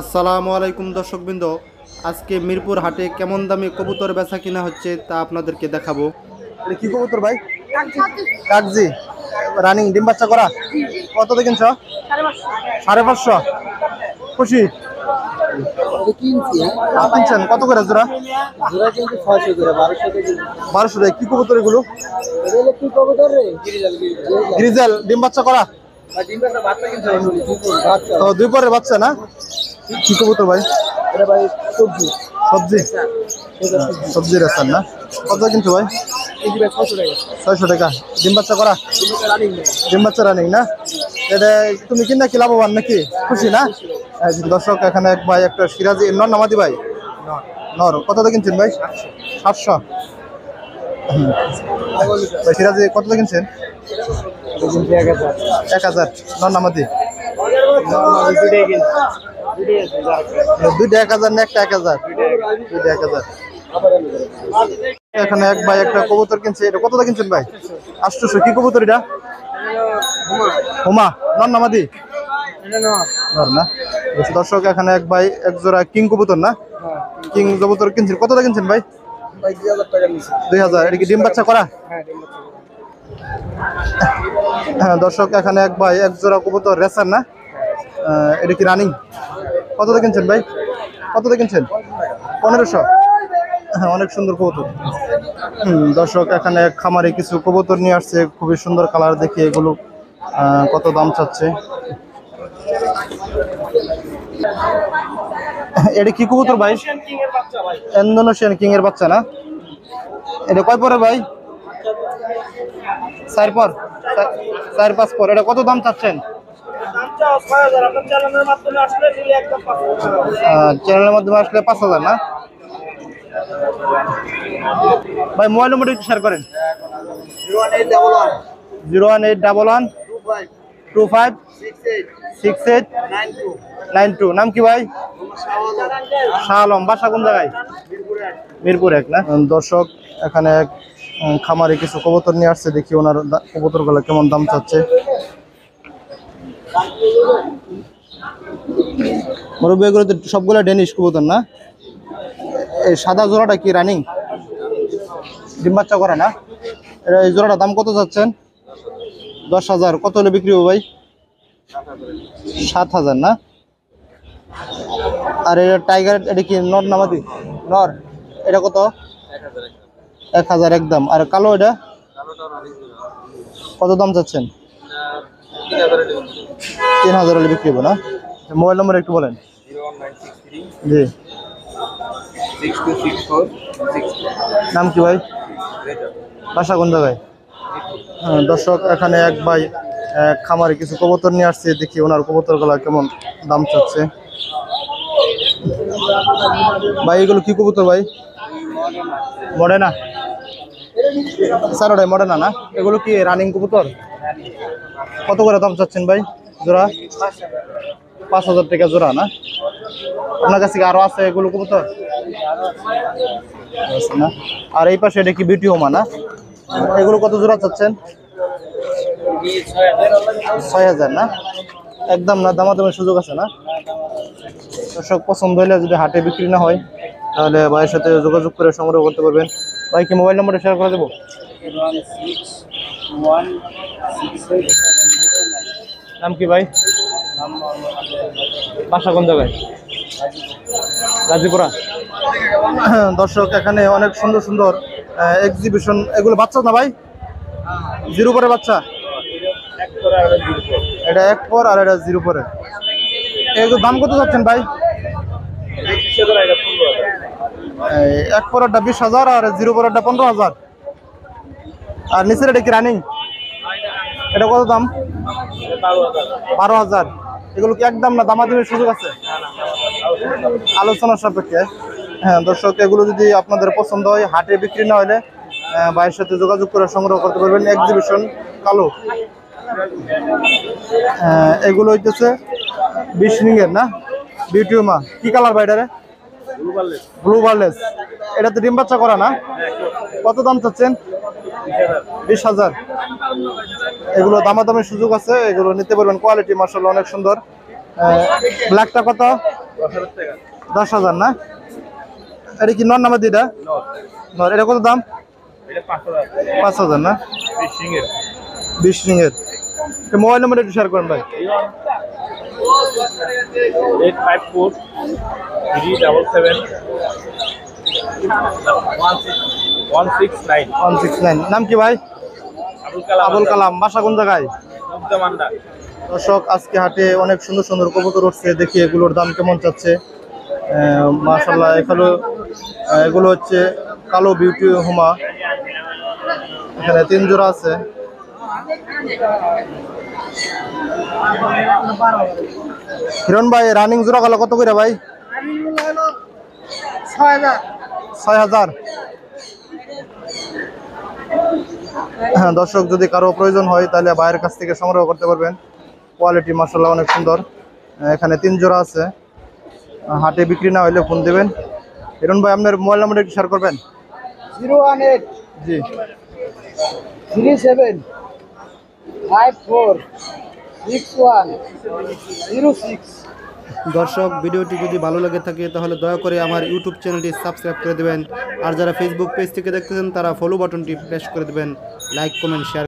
আসসালামু আলাইকুম দর্শকবৃন্দ। আজকে মিরপুর হাটে কেমন দামে কবুতর বেচা কিনা হচ্ছে তা আপনাদেরকে দেখাবো। কি কবুতর ভাই? কাকজি। রানিং ডিম বাচ্চা করা? কত কিনছ সাড়ে পাঁচশো। খুশি? কিনছেন? কত করে জোড়া? বারোশো কি কবুতর এগুলো? গ্রিজেল ডিম বাচ্চা করা? ও দুই পরের বাচ্চা না? কি কবুতর ভাই? সবজি। সবজি? রেস্তান না? কত কিনছো ভাই? ছয়শো টাকা। ডিম বাচ্চা করা? ডিম বাচ্চা রানিং না? এটা তুমি কিনা কি লাভবান নাকি? খুশি না? দর্শক এখানে এক ভাই একটা সিরাজি নর নামাদি ভাই? নর। কত কিনছেন ভাই? সাতশো। ভাই সিরাজি কত কিনছেন? এক হাজার। নর নামাদি দুইটা এক হাজার না একটা এক হাজার? দুইটা এক হাজার। এখানে এক ভাই একটা কবুতর কিনছে এটা কত কিনছেন ভাই? আটশোশো। কি কবুতর এটা? হোমা। নন নামাদি নর না? দর্শক এখানে এক ভাই এক জোড়া কিং কবুতর না? কিং কবুতর কিনছেন। কত কিনছেন ভাই? দুই হাজার এটা কি ডিম বাচ্চা করা। হ্যাঁ দর্শক, এখানে এক ভাই, এক জোড়া কবুতর রেসার না? এটা কি রানিং? কত কিনছেন ভাই? কত কিনছেন? পনেরোশো? হ্যাঁ অনেক সুন্দর কবুতর। দর্শক, এখানে এক খামারে কিছু কবুতর নিয়ে আসছে, খুবই সুন্দর কালার দেখে এগুলো কত দাম চাচ্ছে? এটা কি কবুতর ভাই? ইন্দোনেশিয়ান কিং এর বাচ্চা না? এটা কয় পরে ভাই? চার পর। চার- পাঁচ পর। এটা কত দাম চাচ্ছেন? চ্যানেলের মাধ্যমে আসলে পাঁচ হাজার। না? ভাই মোবাইল নম্বরটা একটু শেয়ার করেন। Zero one eight double one. Two five six eight nine two. নাম কি ভাই? শাহ আলম বাসা কোন জায়গায়? মিরপুর এক না? দর্শক এখানে এক খামারে কিছু কবুতর নিয়ে আসছে, দেখি ওনার কবুতরগুলো কেমন দাম চাচ্ছে। সবগুলো ডেনিশ কবুতর না? এই সাদা জোড়াটা কি রানিং ডিম বাচ্চা করে না? এই জোড়াটা দাম কত চাচ্ছেন? দশ হাজার। কত হলে বিক্রি হবে ভাই? সাত হাজার না? আর এটা টাইগার এটা কি নর নামাদি নর। এটা কত? এক হাজার একদম। আর কালো এটা? কত দাম চাচ্ছেন? তিন হাজার হলে বিক্রি হবে না? মোবাইল নম্বর একটু বলেন। জি। নাম কি ভাই? বাসা কোন জায়গায়? হ্যাঁ, দর্শক এখানে এক ভাই খামারে কিছু কবুতর নিয়ে আসছে। দেখি ওনার কবুতরগুলা কেমন দাম চাচ্ছে। ভাই এগুলো কি কবুতর ভাই? মডেনা। স্যার ওটাই মডেনা না? এগুলো কি রানিং কবুতর? কত করে দাম চাচ্ছেন ভাই জোড়া? পাঁচ হাজার টাকা জোড়া না? আপনার কাছে কি আরও আছে এগুলো কবুতর? না? আর এই পাশে এটা কি বিউটি হোমা না? এগুলো কত জোড়া চাচ্ছেন? ছয় হাজার না? একদম না, দামাদামের সুযোগ আছে না? দর্শক, পছন্দ হলে যদি হাটে বিক্রি না হয়, তাহলে ভাইয়ের সাথে যোগাযোগ করে সংগ্রহ করতে পারবেন। ভাই কি মোবাইল নম্বরটা শেয়ার করে দেবো? নাম কি ভাই? বাসা কোন জায়গায়? গাজীপুরা। দর্শক এখানে অনেক সুন্দর সুন্দর এক্সিবিশন এগুলো বাচ্চা না ভাই? জিরো পরে বাচ্চা? এটা এক পর আর এটা জিরো পরে এগুলো দাম কত যাচ্ছেন ভাই? এক পরেরটা বিশ হাজার আর জিরো পরেরটা পনেরো হাজার। আর নিচের এটা কি রানিং এটা কত দাম? বারো হাজার। এগুলো কি একদম না দামাদামির সুযোগ আছে? আলোচনার সাপেক্ষে। হ্যাঁ দর্শক, এগুলো যদি আপনাদের পছন্দ হয়, হাটে বিক্রি না হলে ভাইয়ের সাথে যোগাযোগ করে সংগ্রহ করতে পারবেন। এক্সিবিশন কালো। এগুলো হইতেছে বিশ রিঙ্গের না? বিউটিউমা কি কালার এটারে? ব্লু বার্লেস এটাতে ডিম বাচ্চা করা না? কত দাম চাচ্ছেন? বিশ হাজার। এগুলো দামাদামের সুযোগ আছে এগুলো নিতে পারবেন। কোয়ালিটি মার্শাল অনেক সুন্দর। ব্ল্যাকটা কত? দশ হাজার না? এটা কি নর নাম্বার দিটা নর। এটা কত দাম? পাঁচ হাজার। না? বিশ রিংয়ের মোবাইল নাম্বার একটু শেয়ার করেন ভাই। Eight five four three double seven one six nine one six nine নাম কি ভাই? আবুল কালাম। আবুল কালাম। বাসা কোন জায়গায়? দর্শক আজকে হাটে অনেক সুন্দর সুন্দর কবুতর উঠছে। দেখি এগুলোর দাম কেমন চাচ্ছে। মাশাল্লাহ এখানে এগুলো হচ্ছে কালো বিউটি হুমা। এখানে তিন জোড়া আছে। হিরণ ভাই রানিং জোড়া কালো কত করে ভাই? ছয় হাজার। হ্যাঁ দর্শক যদি কারও প্রয়োজন হয় তাহলে বাইরের কাছ থেকে সংগ্রহ করতে পারবেন। কোয়ালিটি মাসাল্লাহ অনেক সুন্দর। এখানে তিন জোড়া আছে। হাটে বিক্রি না হলে ফোন দেবেন। হিরণ ভাই আপনার মোবাইল নাম্বার একটু শেয়ার করবেন? জিরো ওয়ান এইট জি। Three seven five four zero six দর্শক, ভিডিওটি যদি ভালো লেগে থাকে, তাহলে দয়া করে আমার ইউটিউব চ্যানেলটি সাবস্ক্রাইব করে দেবেন। আর যারা ফেসবুক পেজ থেকে দেখতেছেন, তারা ফলো বাটনটি প্রেস করে দেবেন। Like comment share